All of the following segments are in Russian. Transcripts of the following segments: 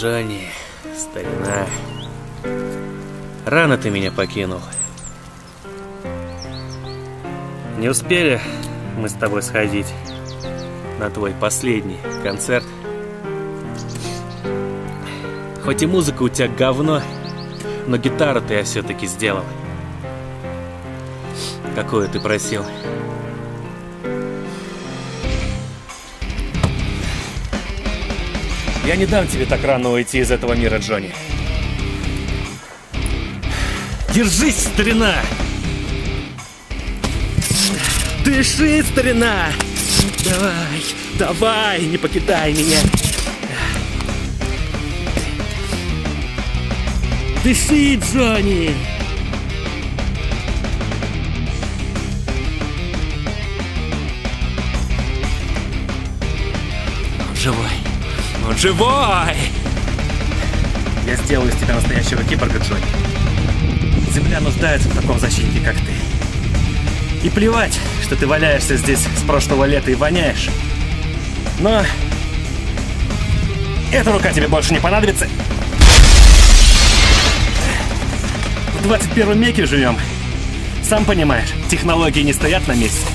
Джонни, старина. Рано ты меня покинул. Не успели мы с тобой сходить на твой последний концерт. Хоть и музыка у тебя говно, но гитару-то я все-таки сделал. Какую ты просил? Я не дам тебе так рано уйти из этого мира, Джонни. Держись, старина! Дыши, старина! Давай, давай, не покидай меня! Дыши, Джонни! Живой! Я сделаю из тебя настоящего киборга, Джонни. Земля нуждается в таком защитнике, как ты. И плевать, что ты валяешься здесь с прошлого лета и воняешь. Но эта рука тебе больше не понадобится. В 21 веке живем. Сам понимаешь, технологии не стоят на месте.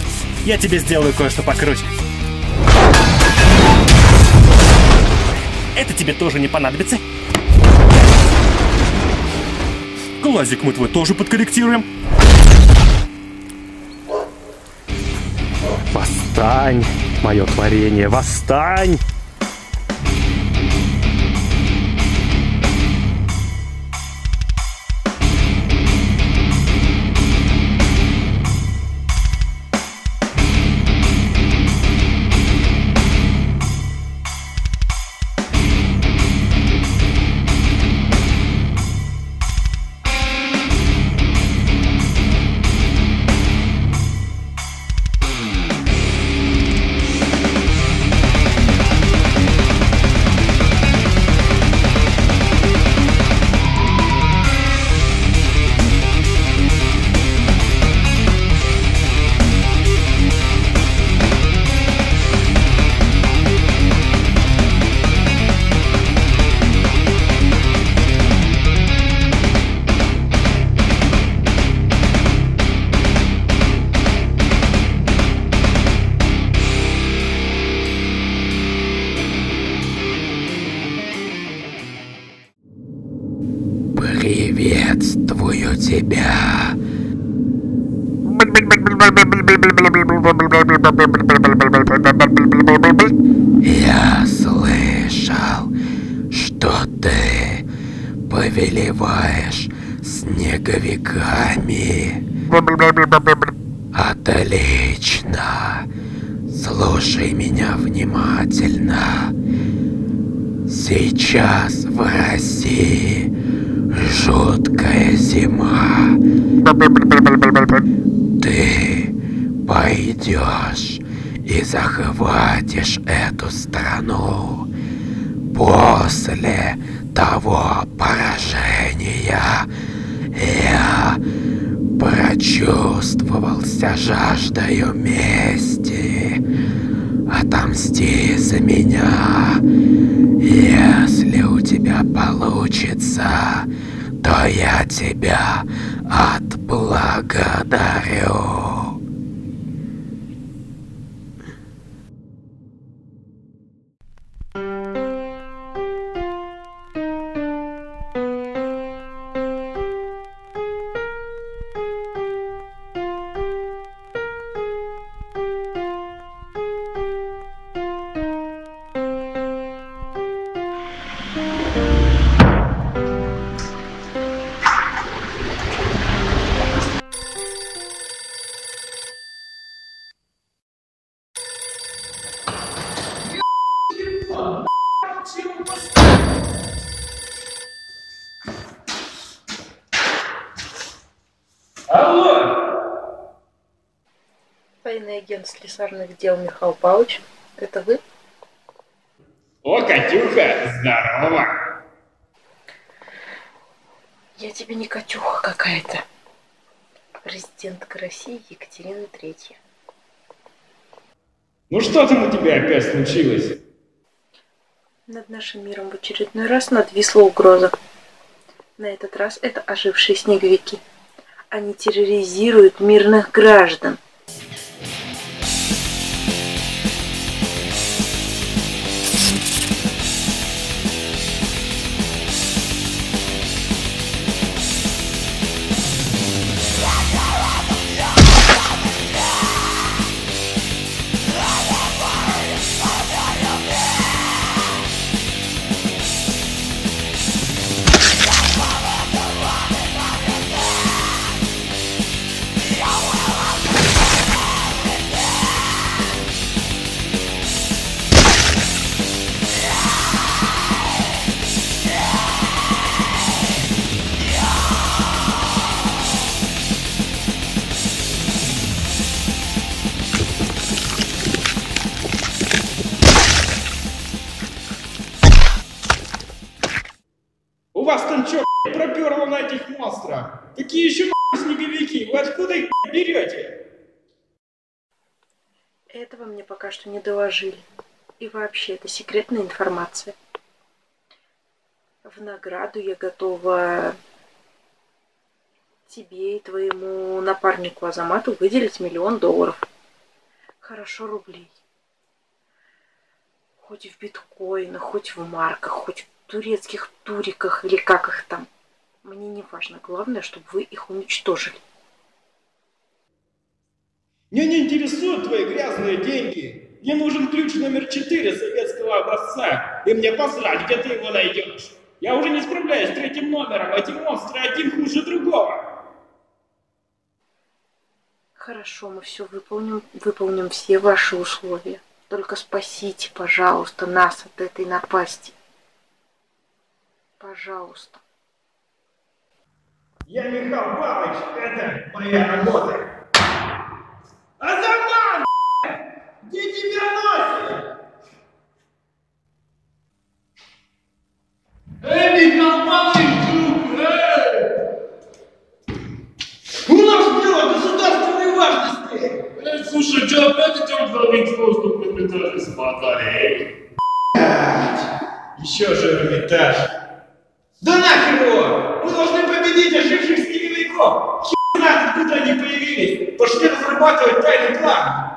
Я тебе сделаю кое-что покруче. Тебе тоже не понадобится. Глазик мы твой тоже подкорректируем. Восстань, мое творение, восстань! Я слышал, что ты повелеваешь снеговиками. Отлично. Слушай меня внимательно. Сейчас в России жуткая зима. Ты пойдешь и захватишь эту страну. После того поражения я прочувствовался жаждою мести. Отомсти за меня. Если у тебя получится, то я тебя отблагодарю. тайный агент слесарных дел Михаил Павлович. Это вы? О, Катюха, здорово! Я тебе не Катюха какая-то. Президентка России Екатерина Третья. Ну что там у тебя опять случилось? Над нашим миром в очередной раз надвисла угроза. На этот раз это ожившие снеговики. Они терроризируют мирных граждан. страх. Какие еще снеговики? Вы откуда их берете? Этого мне пока что не доложили. И вообще, это секретная информация. В награду я готова тебе и твоему напарнику Азамату выделить миллион долларов. Хорошо рублей. Хоть в биткоинах, хоть в марках, хоть в турецких туриках или как их там – мне не важно. Главное, чтобы вы их уничтожили. Меня не интересуют твои грязные деньги. Мне нужен ключ номер четыре советского образца. И мне посрать, где ты его найдешь. Я уже не справляюсь с третьим номером. А эти монстры один хуже другого. Хорошо, мы все выполним, выполним все ваши условия. Только спасите, пожалуйста, нас от этой напасти. Пожалуйста. Я Михаил Павлович, это моя работа. Азаман, где тебя носит? Эй, Михаил Павлович, друг, эй! У нас дело государственной важности. Эй, слушай, что опять идем ловить воздух в Эрмитаже с батареей? Еще же Эрмитаж. О, хера, откуда они появились? Пошли разрабатывать тайный план.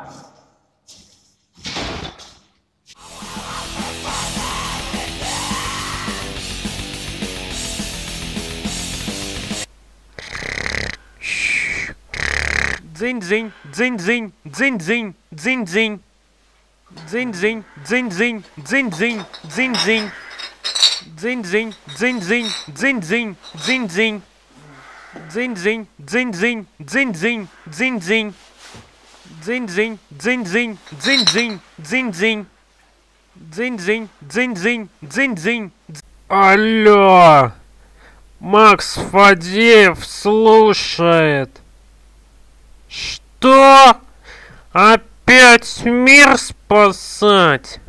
Дзынь-дзынь, дзынь-дзынь, дзынь-дзынь, дзынь-дзынь. Дзынь-дзынь, дзынь-дзынь, дзынь-дзынь, дзынь-дзынь. Дзынь-дзынь, дзынь-дзынь, дзынь-дзынь, дзынь-дзынь. Дзынь-дзынь, дзынь-дзынь, дзынь-дзынь, дзынь-дзынь. Дзынь-дзынь, дзынь-дзынь, дзынь-дзынь, дзынь-дзынь. Дзынь-дзынь, дзынь-дзынь, дзынь-дзынь. Алло! Макс Фадеев слушает. Что? Опять мир спасать?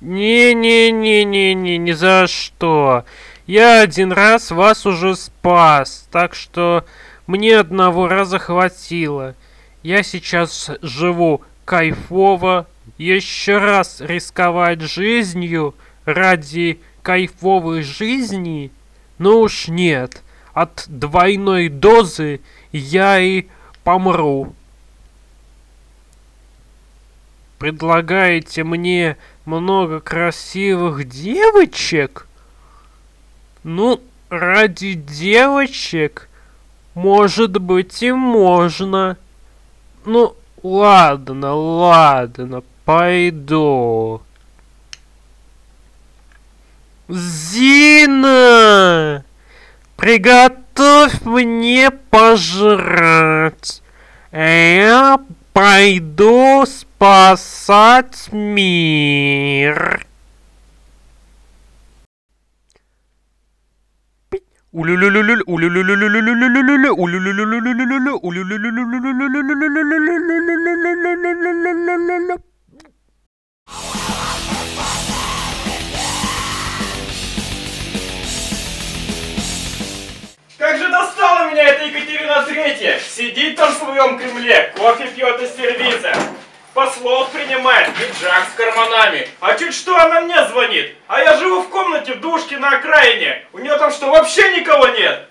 Не-не-не-не-не, ни за что. Я один раз вас уже спас, так что мне одного раза хватило. Я сейчас живу кайфово. Еще раз рисковать жизнью ради кайфовой жизни? Ну уж нет. От двойной дозы я и помру. Предлагаете мне много красивых девочек? Ну, ради девочек, может быть, и можно. Ну, ладно, ладно, пойду. Зина! Приготовь мне пожрать. А я пойду спасать мир. Как же достала меня эта Екатерина Третья! Сидит там в своем Кремле, кофе пьет из сервиза послов принимает, пиджак с карманами. А чуть что она мне звонит? А я живу в комнате в душке на окраине. У нее там что, вообще никого нет?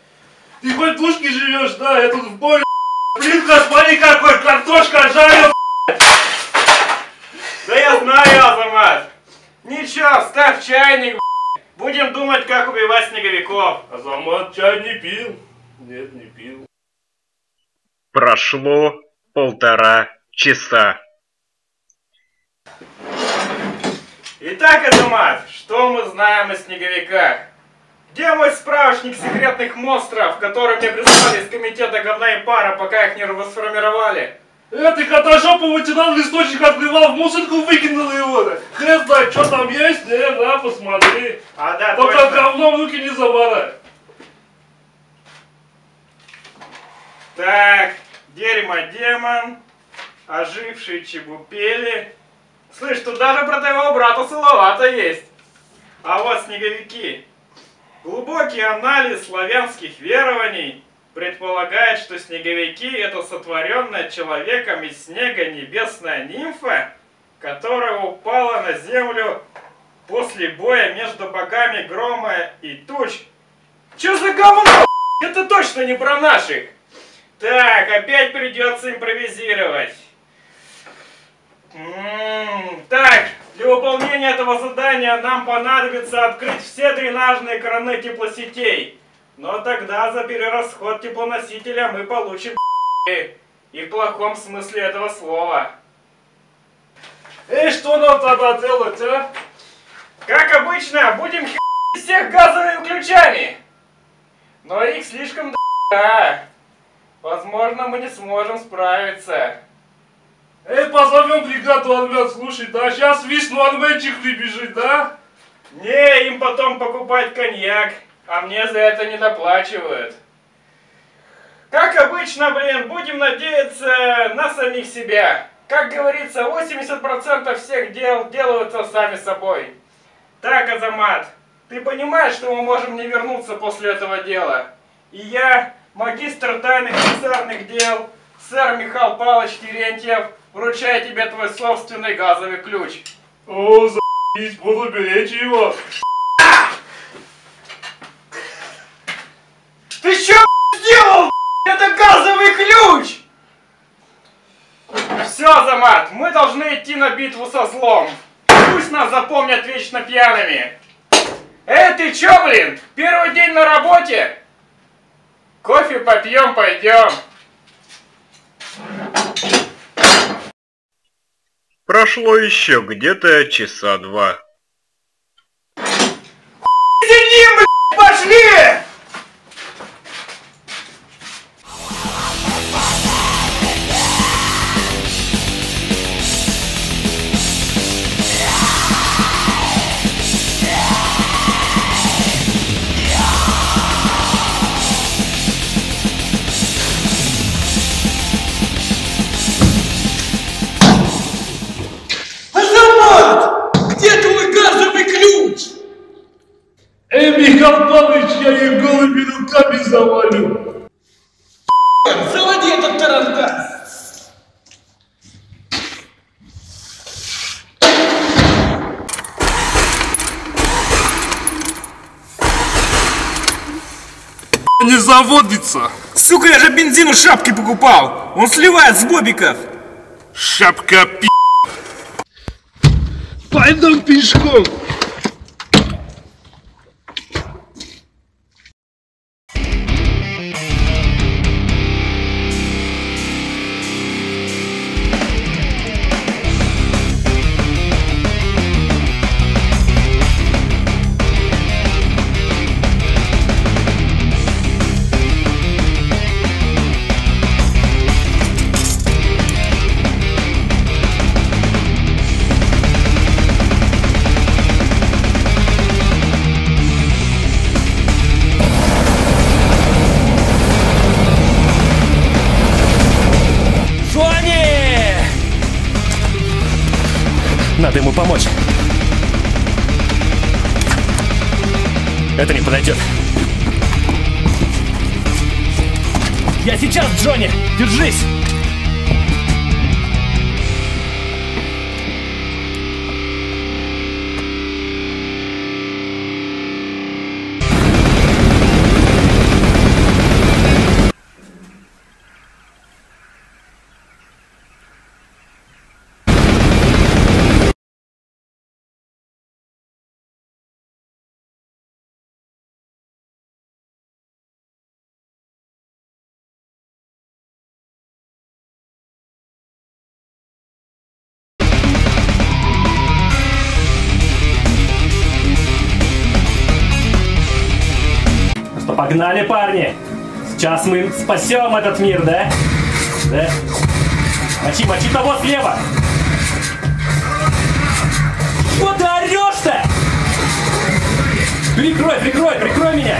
Ты хоть в душке живешь, да? Я тут в поле. Блин, смотри какой, картошка жарю. Да я знаю, Азамат. Ничего, ставь чайник, Будем думать, как убивать снеговиков. Азамат чай не пил. Нет, не пил. Прошло полтора часа. Итак, Азамат, что мы знаем о снеговиках? Где мой справочник секретных монстров, который мне прислали из комитета говна и пара, пока их не расформировали? Э, ты фотошопом вытянул листочек, открывал в мусорку, выкинул его. Хрен знает, что там есть, э, на, посмотри. А, да, Только точно. говном руки не забарай. Так, дерьмо-демон, ожившие чебупели. Слышь, тут даже про твоего брата Салавата есть. А вот снеговики. Глубокий анализ славянских верований предполагает, что снеговики это сотворенная человеком из снега небесная нимфа, которая упала на землю после боя между богами грома и туч. Чё за говно? Это точно не про наших. Так, опять придется импровизировать. Так, для выполнения этого задания нам понадобится открыть все дренажные краны теплосетей. Но тогда за перерасход теплоносителя мы получим и в плохом смысле этого слова. Эй, что нам тогда делать, а? Как обычно, будем всех газовыми ключами. Но их слишком да. Возможно, мы не сможем справиться. Эй, позовем бригаду армян, слушай, да? Сейчас весну армянчик прибежит, да? Не, им потом покупать коньяк, а мне за это не доплачивают. Как обычно, блин, будем надеяться на самих себя. Как говорится, 80% всех дел делаются сами собой. Так, Азамат, ты понимаешь, что мы можем не вернуться после этого дела? И я, магистр тайных цесарных дел, сэр Михаил Павлович Терентьев, вручаю тебе твой собственный газовый ключ. О, за***ись, буду беречь его. Ты что сделал? Это газовый ключ! Все, Замат, мы должны идти на битву со злом. Пусть нас запомнят вечно пьяными. Эй, ты чё, блин? Первый день на работе? Кофе попьем, пойдем. Прошло еще где-то часа два. Заводится. Сука, я же бензин у шапки покупал! Он сливает с бобиков! Шапка пи... Пойдем пешком! Ему помочь. Это не подойдет. Я сейчас, Джонни! Держись! Погнали, парни? Сейчас мы спасем этот мир, да? Да? Мочи, мочи того слева! Что ты орешь-то? Прикрой, прикрой, прикрой меня!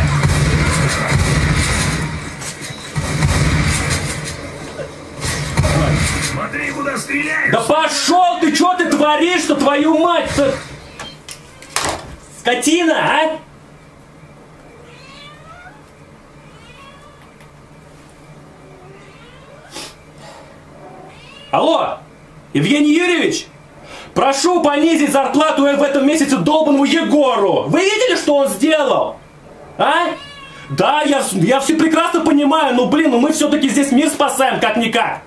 Смотри, куда стреляешь! Да пошел ты, что ты творишь-то, твою мать-то? Скотина, а? Алло, Евгений Юрьевич? Прошу понизить зарплату в этом месяце долбанному Егору. Вы видели, что он сделал? А? Да, я, я все прекрасно понимаю, но, блин, ну мы все-таки здесь мир спасаем, как-никак.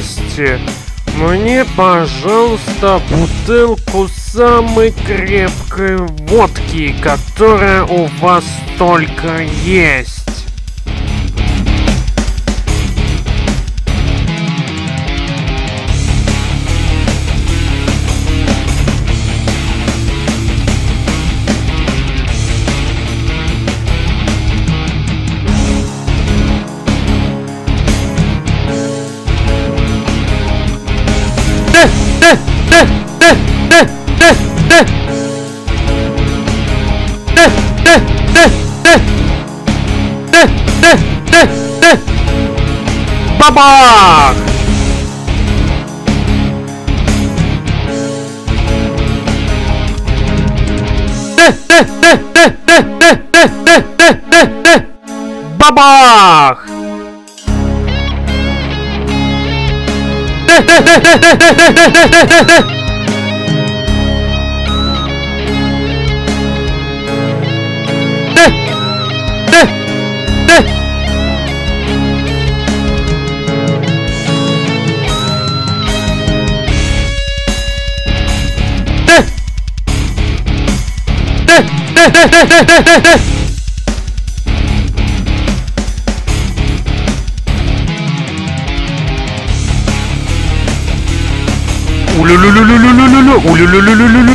Здрасте. Мне, пожалуйста, бутылку самой крепкой водки, которая у вас только есть. Бабах! 对对对对对对对对对对！对对对对对对对对！Улюлюлюлюлюлюлю, улюлюлюлюлю.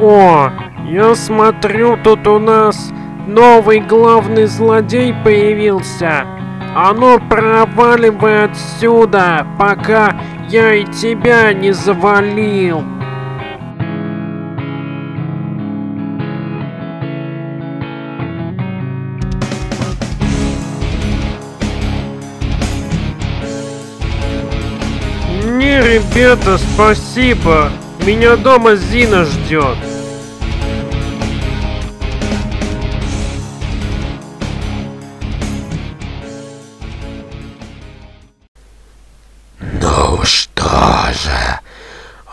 О, я смотрю, тут у нас новый главный злодей появился. А ну проваливай отсюда, пока я и тебя не завалил. Не, ребята, спасибо. Меня дома Зина ждет.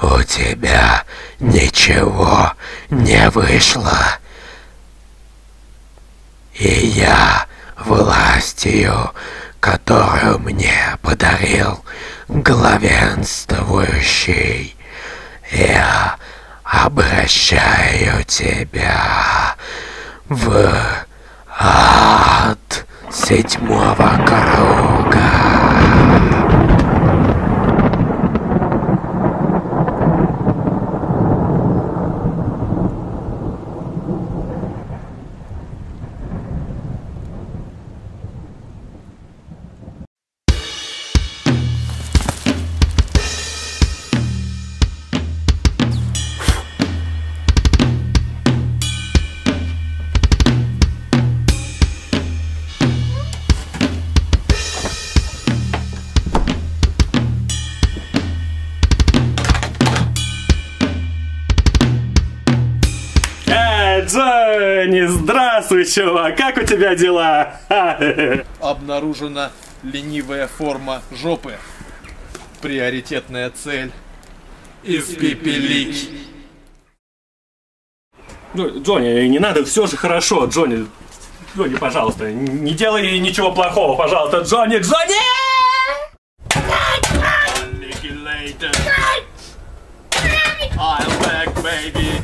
У тебя ничего не вышло. И я властью, которую мне подарил главенствующий, я обращаю тебя в ад седьмого круга. Здравствуй, чувак, как у тебя дела? Обнаружена ленивая форма жопы. Приоритетная цель. Испепелить. Ну, Джонни, не надо, все же хорошо, Джонни. Джонни, пожалуйста, не делай ничего плохого, пожалуйста, Джонни, Джонни! I'm back, baby.